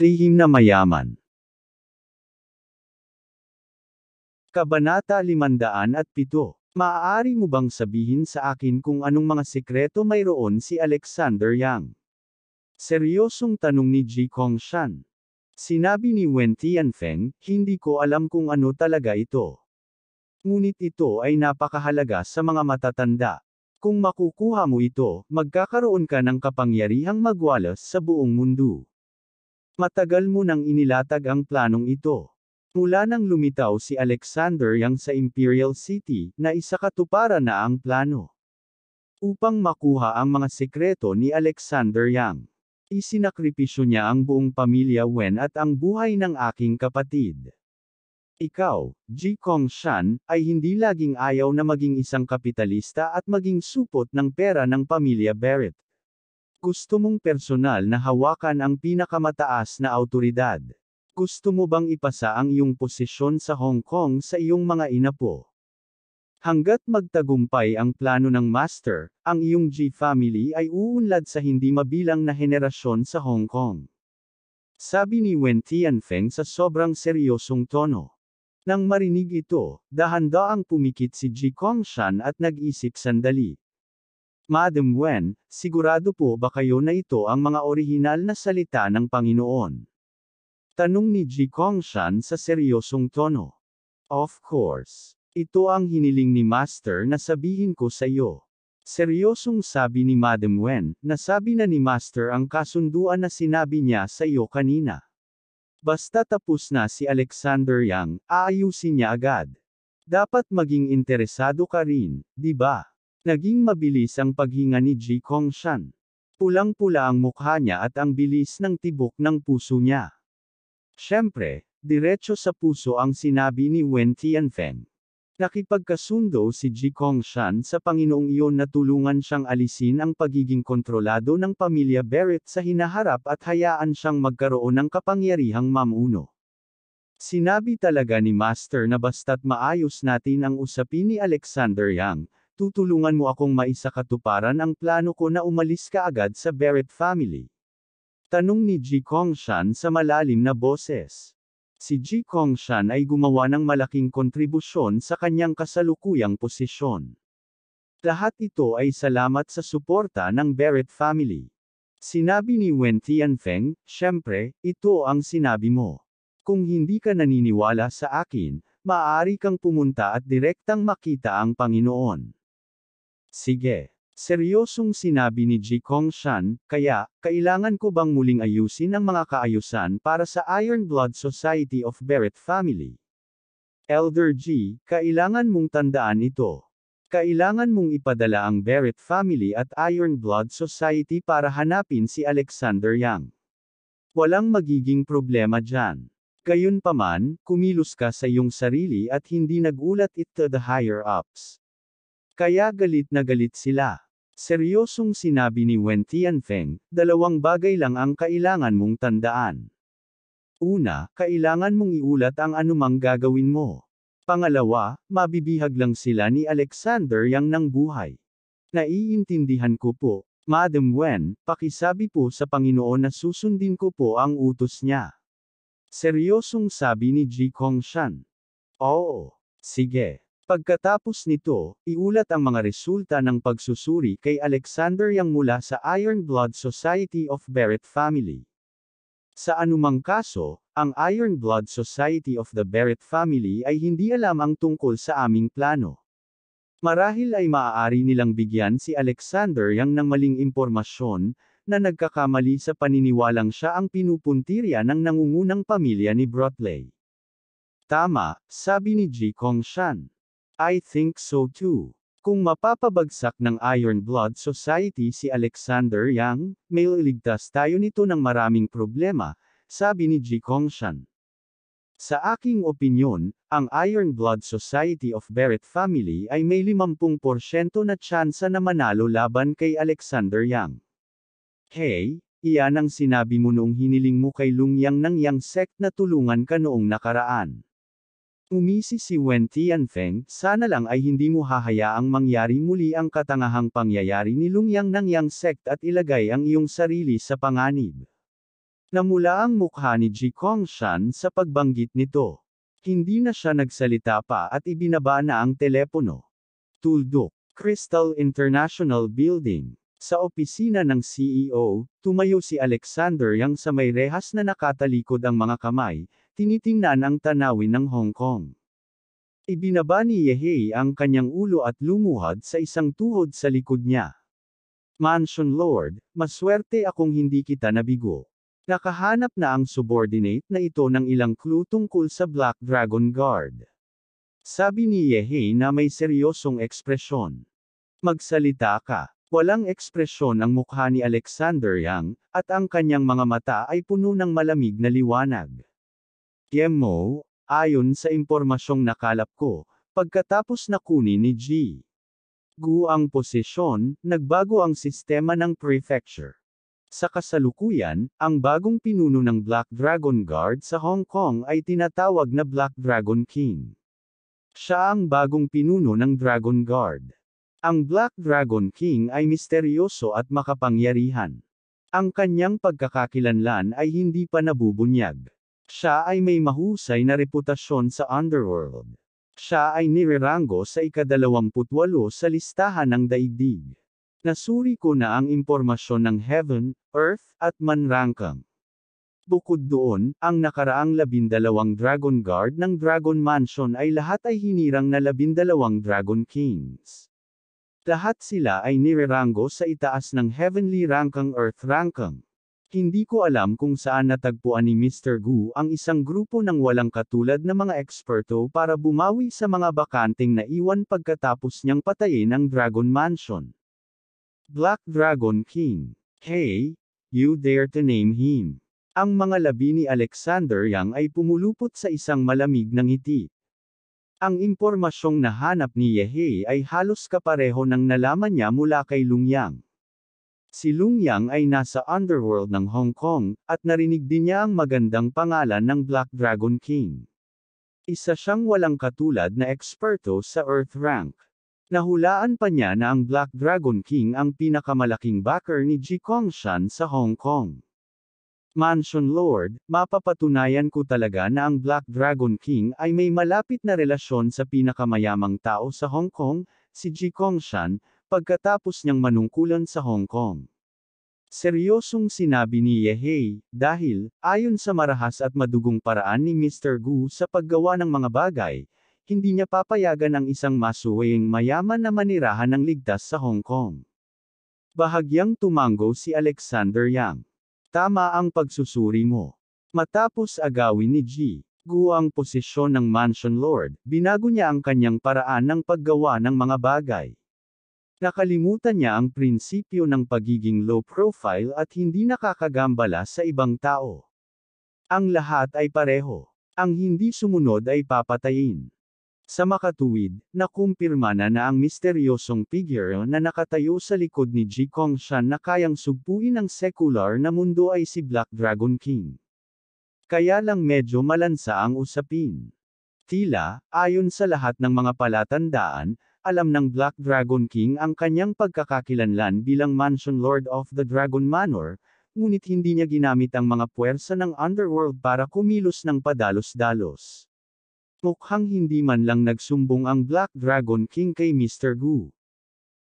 Lihim na mayaman. Kabanata 507. Maaari mo bang sabihin sa akin kung anong mga sekreto mayroon si Alexander Yang? Seryosong tanong ni Ji Kongshan. Sinabi ni Wen Tianfeng, hindi ko alam kung ano talaga ito. Ngunit ito ay napakahalaga sa mga matatanda. Kung makukuha mo ito, magkakaroon ka ng kapangyarihang magwalas sa buong mundo. Matagal mo nang inilatag ang planong ito. Mula nang lumitaw si Alexander Yang sa Imperial City, na isakatuparan na ang plano. Upang makuha ang mga sekreto ni Alexander Yang. Isinakripisyo niya ang buong pamilya Wen at ang buhay ng aking kapatid. Ikaw, Ji Kong Shan, ay hindi laging ayaw na maging isang kapitalista at maging supot ng pera ng pamilya Barrett. Gusto mong personal na hawakan ang pinakamataas na autoridad. Gusto mo bang ipasa ang iyong posisyon sa Hong Kong sa iyong mga inapo? Hanggat magtagumpay ang plano ng Master, ang iyong G family ay uunlad sa hindi mabilang na henerasyon sa Hong Kong. Sabi ni Wen Tianfeng sa sobrang seryosong tono. Nang marinig ito, dahan-daang pumikit si Ji Kongshan at nag-isip sandali. Madam Wen, sigurado po ba kayo na ito ang mga orihinal na salita ng Panginoon? Tanong ni Ji Kongshan sa seryosong tono. Of course. Ito ang hiniling ni Master na sabihin ko sa iyo. Seryosong sabi ni Madam Wen, nasabi na ni Master ang kasunduan na sinabi niya sa iyo kanina. Basta tapos na si Alexander Yang, aayusin niya agad. Dapat maging interesado ka rin, di ba? Naging mabilis ang paghinga ni Ji Kongshan. Pulang-pula ang mukha niya at ang bilis ng tibok ng puso niya. Siyempre, diretso sa puso ang sinabi ni Wen Tianfeng. Nakipagkasundo si Ji Kongshan sa Panginoong iyon na tulungan siyang alisin ang pagiging kontrolado ng pamilya Barrett sa hinaharap at hayaan siyang magkaroon ng kapangyarihang mamuno. Sinabi talaga ni Master na basta't maayos natin ang usapin ni Alexander Yang, tutulungan mo akong maisakatuparan ang plano ko na umalis ka agad sa Barrett family. Tanong ni Ji Kongshan sa malalim na boses. Si Ji Kongshan ay gumawa ng malaking kontribusyon sa kanyang kasalukuyang posisyon. Lahat ito ay salamat sa suporta ng Barrett family. Sinabi ni Wen Tianfeng, syempre, ito ang sinabi mo. Kung hindi ka naniniwala sa akin, maaari kang pumunta at direktang makita ang Panginoon. Sige. Seryosong sinabi ni Ji Kongshan, kaya, kailangan ko bang muling ayusin ang mga kaayusan para sa Iron Blood Society of Barrett Family? Elder G, kailangan mong tandaan ito. Kailangan mong ipadala ang Barrett Family at Iron Blood Society para hanapin si Alexander Yang. Walang magiging problema dyan. Gayunpaman, kumilos ka sa iyong sarili at hindi nagulat it to the higher ups. Kaya galit na galit sila. Seryosong sinabi ni Wen Tianfeng, dalawang bagay lang ang kailangan mong tandaan. Una, kailangan mong iulat ang anumang gagawin mo. Pangalawa, mabibihag lang sila ni Alexander yang ng buhay. Naiintindihan ko po, Madam Wen, pakisabi po sa Panginoon na susundin ko po ang utos niya. Seryosong sabi ni Ji Kongshan. Oo, sige. Pagkatapos nito, iulat ang mga resulta ng pagsusuri kay Alexander Yang mula sa Iron Blood Society of Barrett Family. Sa anumang kaso, ang Iron Blood Society of the Barrett Family ay hindi alam ang tungkol sa aming plano. Marahil ay maaari nilang bigyan si Alexander Yang ng maling impormasyon, na nagkakamali sa paniniwalang siya ang pinupuntirya ng nangungunang pamilya ni Brotley. Tama, sabi ni Ji Kongshan. I think so too. Kung mapapabagsak ng Iron Blood Society si Alexander Yang, may iligtas tayo nito ng maraming problema, sabi ni Ji Kongshan. Sa aking opinyon, ang Iron Blood Society of Barrett Family ay may 50% na tsansa na manalo laban kay Alexander Yang. Hey, iyan ang sinabi mo noong hiniling mo kay Lungyang ng Yang sect na tulungan ka noong nakaraan. Umisi si Wen Tianfeng, sana lang ay hindi mo hahayaang mangyari muli ang katangahang pangyayari ni Lungyang ng Yang sect at ilagay ang iyong sarili sa panganib. Namula ang mukha ni Ji Kongshan sa pagbanggit nito. Hindi na siya nagsalita pa at ibinaba na ang telepono. Tuldok, Crystal International Building. Sa opisina ng CEO, tumayo si Alexander Yang sa may rehas na nakatalikod ang mga kamay, tinitingnan ang tanawin ng Hong Kong. Ibinaba ni Yehei ang kanyang ulo at lumuhad sa isang tuhod sa likod niya. Mansion Lord, maswerte akong hindi kita nabigo. Nakahanap na ang subordinate na ito ng ilang clue tungkol sa Black Dragon Guard. Sabi ni Yehei na may seryosong ekspresyon. Magsalita ka. Walang ekspresyon ang mukha ni Alexander Yang, at ang kanyang mga mata ay puno ng malamig na liwanag. Yemo, ayon sa impormasyong nakalap ko, pagkatapos na kunin ni G. Gu ang posisyon, nagbago ang sistema ng prefecture. Sa kasalukuyan, ang bagong pinuno ng Black Dragon Guard sa Hong Kong ay tinatawag na Black Dragon King. Siya ang bagong pinuno ng Dragon Guard. Ang Black Dragon King ay misteryoso at makapangyarihan. Ang kanyang pagkakakilanlan ay hindi pa nabubunyag. Siya ay may mahusay na reputasyon sa underworld. Siya ay nirerango sa ikadalawamputwalo sa listahan ng daigdig. Nasuri ko na ang impormasyon ng Heaven, Earth, at Manrangkang. Bukod doon, ang nakaraang labindalawang Dragon Guard ng Dragon Mansion ay lahat ay hinirang na labindalawang Dragon Kings. Lahat sila ay nirerango sa itaas ng Heavenly Rankang Earth Rankang. Hindi ko alam kung saan natagpuan ni Mr. Gu ang isang grupo ng walang katulad na mga eksperto para bumawi sa mga bakanting na iwan pagkatapos niyang patayin ang Dragon Mansion. Black Dragon King. Hey, you dare to name him. Ang mga labi ni Alexander Yang ay pumulupot sa isang malamig na ngiti. Ang impormasyong nahanap ni Yehei ay halos kapareho ng nalaman niya mula kay Lungyang. Si Lungyang ay nasa underworld ng Hong Kong, at narinig din niya ang magandang pangalan ng Black Dragon King. Isa siyang walang katulad na eksperto sa Earth Rank. Nahulaan pa niya na ang Black Dragon King ang pinakamalaking backer ni Ji Kongshan sa Hong Kong. Mansion Lord, mapapatunayan ko talaga na ang Black Dragon King ay may malapit na relasyon sa pinakamayamang tao sa Hong Kong, si Ji Kongshan, pagkatapos niyang manungkulan sa Hong Kong. Seryosong sinabi ni Yehei, dahil, ayon sa marahas at madugong paraan ni Mr. Gu sa paggawa ng mga bagay, hindi niya papayagan ang isang masuwing mayaman na manirahan ng ligtas sa Hong Kong. Bahagyang tumango si Alexander Yang. Tama ang pagsusuri mo. Matapos agawin ni G. Gu ang posisyon ng Mansion Lord, binago niya ang kanyang paraan ng paggawa ng mga bagay. Nakalimutan niya ang prinsipyo ng pagiging low profile at hindi nakakagambala sa ibang tao. Ang lahat ay pareho. Ang hindi sumunod ay papatayin. Sa makatuwid, nakumpirma na na ang misteryosong figure na nakatayo sa likod ni Ji Kongshan na kayang sugpuin ang secular na mundo ay si Black Dragon King. Kaya lang medyo malansa ang usapin. Tila, ayon sa lahat ng mga palatandaan, alam ng Black Dragon King ang kanyang pagkakakilanlan bilang Mansion Lord of the Dragon Manor, ngunit hindi niya ginamit ang mga puwersa ng underworld para kumilos ng padalos-dalos. Mukhang hindi man lang nagsumbong ang Black Dragon King kay Mr. Gu.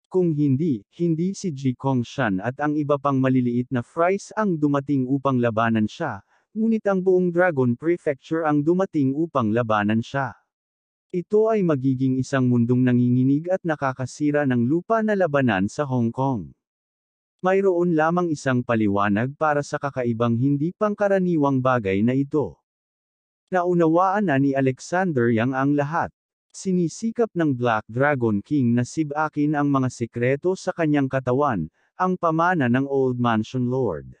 Kung hindi, hindi si Ji Kongshan at ang iba pang maliliit na fries ang dumating upang labanan siya, ngunit ang buong Dragon Prefecture ang dumating upang labanan siya. Ito ay magiging isang mundong nanginginig at nakakasira ng lupa na labanan sa Hong Kong. Mayroon lamang isang paliwanag para sa kakaibang hindi pangkaraniwang bagay na ito. Naunawaan na ni Alexander Yang ang lahat. Sinisikap ng Black Dragon King na sibakin ang mga sekreto sa kanyang katawan, ang pamana ng Old Mansion Lord.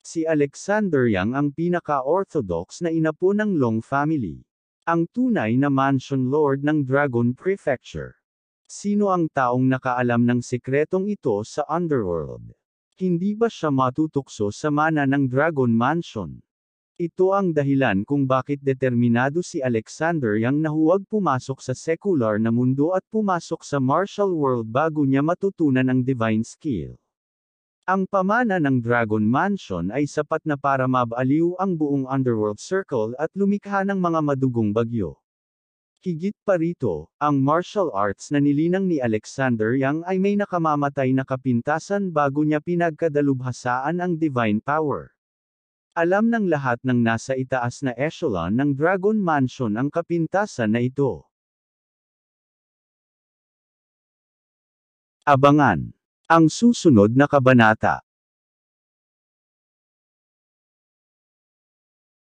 Si Alexander Yang ang pinaka-orthodox na inapo ng Long family. Ang tunay na Mansion Lord ng Dragon Prefecture. Sino ang taong nakaalam ng sekretong ito sa Underworld? Hindi ba siya matutukso sa mana ng Dragon Mansion? Ito ang dahilan kung bakit determinado si Alexander Yang na huwag pumasok sa secular na mundo at pumasok sa martial world bago niya matutunan ang divine skill. Ang pamana ng Dragon Mansion ay sapat na para mabaliw ang buong Underworld Circle at lumikha ng mga madugong bagyo. Higit pa rito, ang martial arts na nilinang ni Alexander Yang ay may nakamamatay na kapintasan bago niya pinagkadalubhasaan ang divine power. Alam ng lahat ng nasa itaas na echelon ng Dragon Mansion ang kapintasan na ito. Abangan ang susunod na kabanata.